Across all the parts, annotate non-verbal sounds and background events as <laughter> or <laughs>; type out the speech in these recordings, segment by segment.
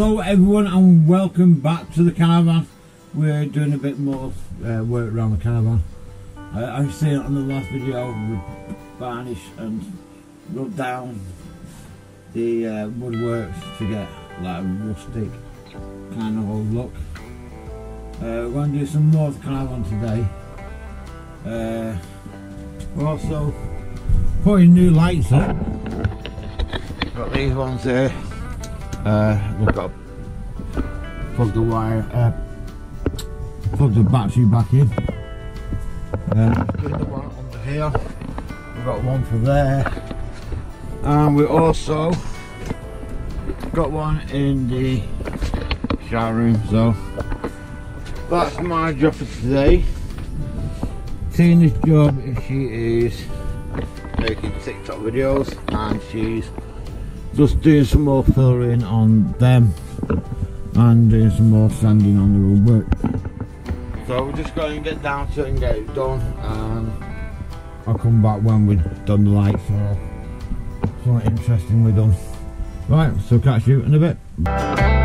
Hello everyone and welcome back to the caravan. We're doing a bit more uh, work around the caravan. Uh, I've seen it on the last video with varnish and rub down the uh, woodworks to get like a rustic kind of old look. Uh, we're going to do some more of the caravan today. Uh, we're also putting new lights up. Got these ones here. Uh, we've got plug the wire, uh, plug the battery back in. Uh, the one under here. We've got one for there, and we also got one in the shower room. So that's my job for today. Tina's job she is making TikTok videos and she's just doing some more filling on them and doing some more sanding on the woodwork. So we're just going to get down to it and get it done and I'll come back when we've done the lights or something interesting we've done. Right, so catch you in a bit.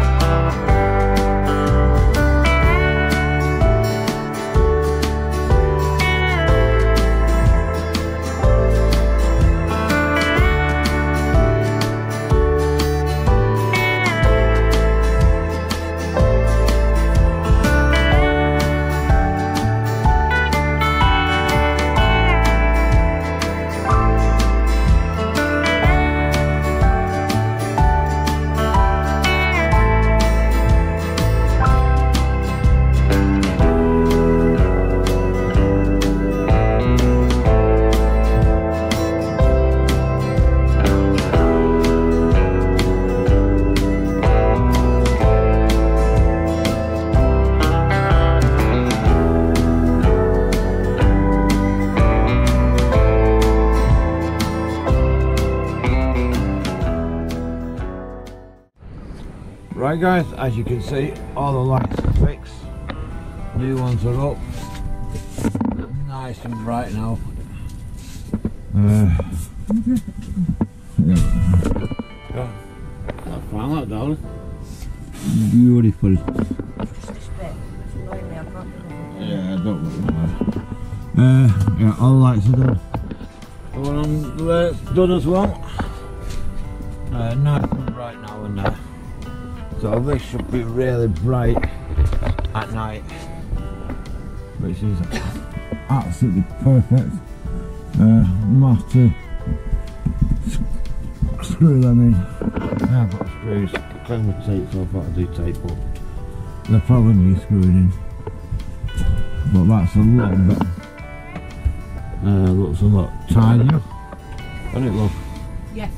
Right guys, as you can see, all the lights are fixed. New ones are up. Nice and bright now. Uh, yeah. That's fine, that darling. Beautiful. Yeah, don't worry about it. Uh, yeah, all the lights are done. The one on the left's done as well. Uh, nice and bright now and there. So this should be really bright at night, which is absolutely perfect. Uh, I'm have to screw them in. I have got screws, clean with tape, so I thought I'd do tape up. They're probably need screwing in, but that's a lot better. Uh, looks a lot tidier, doesn't it look? Yes.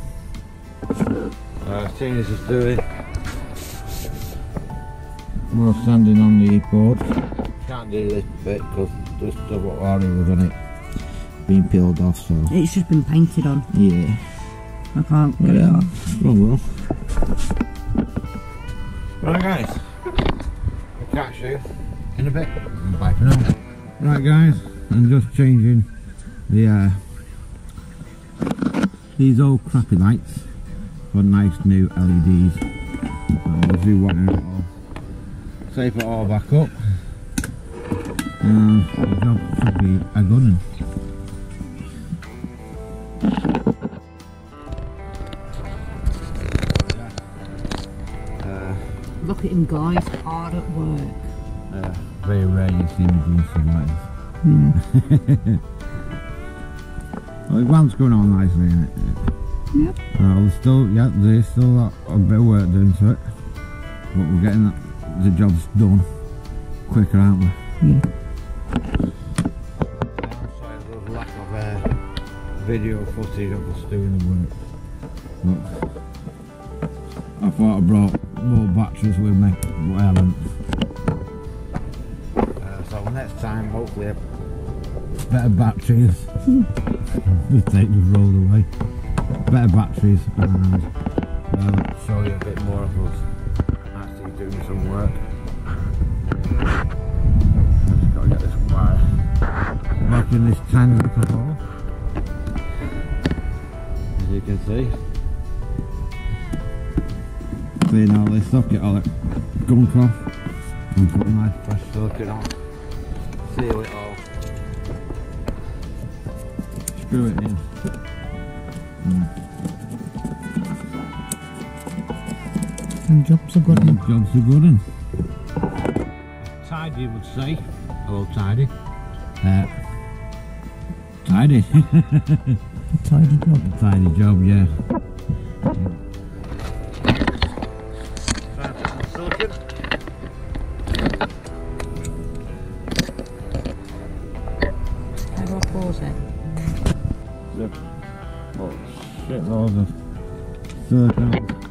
Uh, Tina's just doing more standing on the board. Can't do this bit because just the what already was on it being peeled off so It's just been painted on. yeah. I can't get it off. Oh well. Right guys. I'll catch you in a bit. Bye for now. Right guys, I'm just changing the uh, these old crappy lights for nice new LEDs. So we'll do one it Safe it all back up. And the job should be a good one. Uh, Look at him, guys. Hard at work. uh, very rare you see me doing something like this. Yeah. Well, the ground's going on nicely, isn't it? Yep. Uh, we're still, yeah, there's still a, a bit of work doing to it. But we're getting that, the jobs done quicker, aren't we? Yeah. Downside, lack of uh, video footage of us doing the work. But I thought I brought more batteries with me, but I haven't. Uh, so next time, hopefully, better batteries. <laughs> the tape just rolled away. Better batteries and uh, show you a bit more of us doing some work. Just got to get this wire back in this tiny little hole. As you can see. clean all this stuff, get all that gunk off, and put nice fresh silicone on. Seal it all. Screw it in. Hmm. And jobs are good. And jobs are good and tidy would say. Hello tidy. Uh, tidy. <laughs> Tidy job. A tidy job, yeah. How do I pause it? Oh shit loads of silicone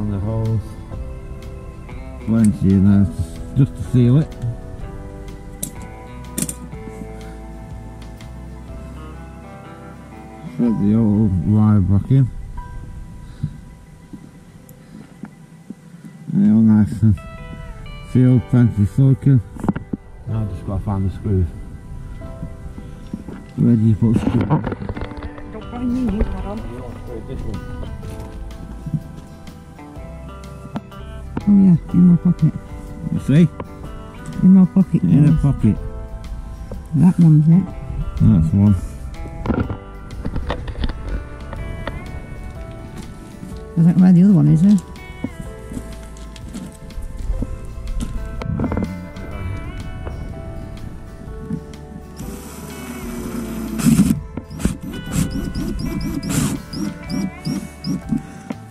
on the holes. Plenty in there just to seal it. Put the old wire back in. Yeah, all nice and sealed, plenty of silicone. Now I just gotta find the screws. Where do you put screws? Don't blame me, you got on. Oh yeah, in my pocket. You see? In my pocket. In a pocket. That one's it. That's one. I don't know where the other one is there.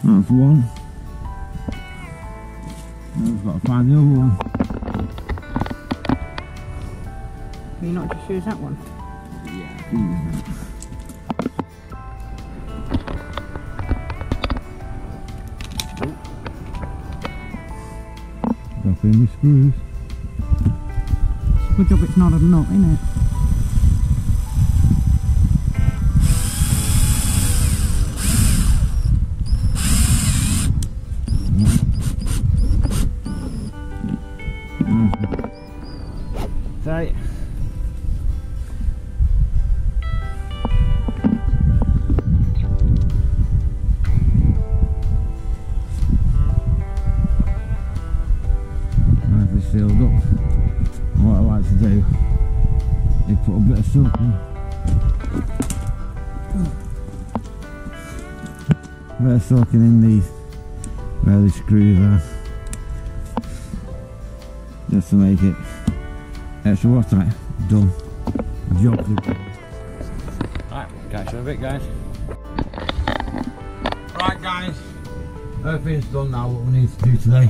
That's one. We've got to find the other one. Are you not just use that one? Drop in the screws. Good job it's not a nut, isn't it? Tight. Sealed up. What I like to do is put a bit of. A bit of silicone in these where the screws are. Just to make it extra watertight. Done. Job. Right, catch you in a bit guys. Right guys, everything's done now what we need to do today.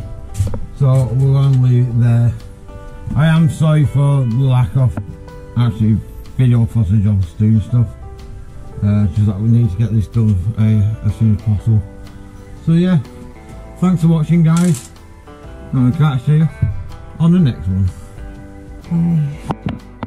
So we're going to leave it there. I am sorry for the lack of actually video footage of us doing stuff. Uh, just that we need to get this done uh, as soon as possible. So yeah, thanks for watching guys. And I'll catch you on the next one. Bye.